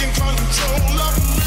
taking control of